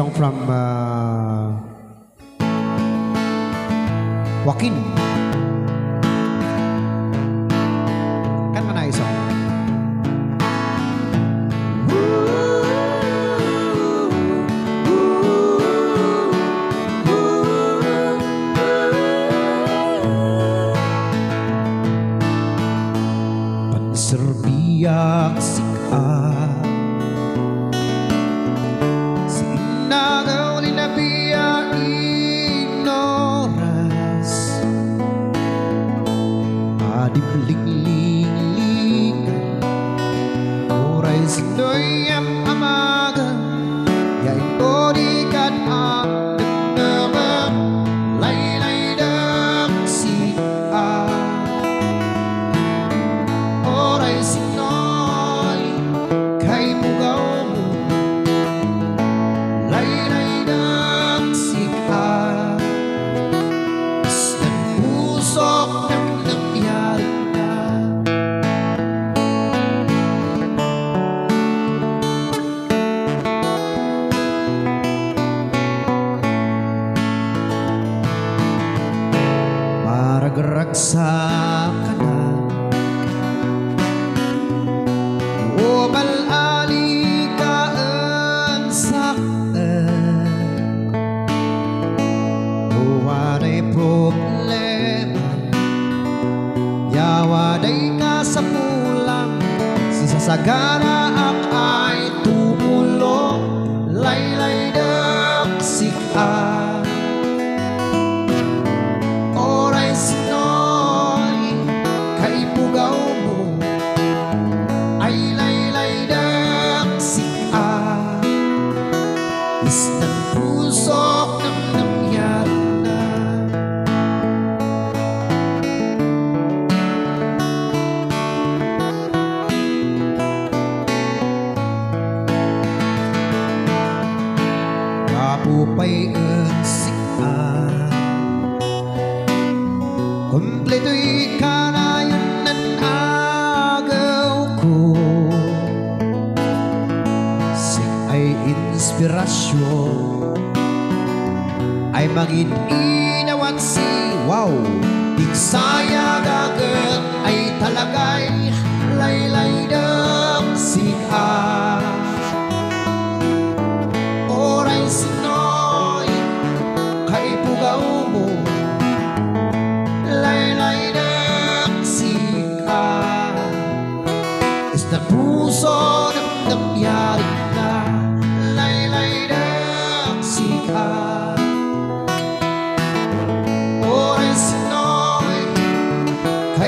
song from uh, Joaquin. Kan yung song? Panserbiak sika dibelingling Ora oh, isdoy bergerak sakana oh, ka ang سقى eh. oh, Wadai problem Ya wadai kasapulang Sisa sagara Isang pusok ng nangyari na. Kapupay ang sikha Kumpleto'y kanayon inspirasyon. Ay maging inawat si Wow Iksaya gagat ay talagay Laylay ng sikha. Oray sinoy Kay pugaw mo Laylay ng sikha. Is na puso ng nangyari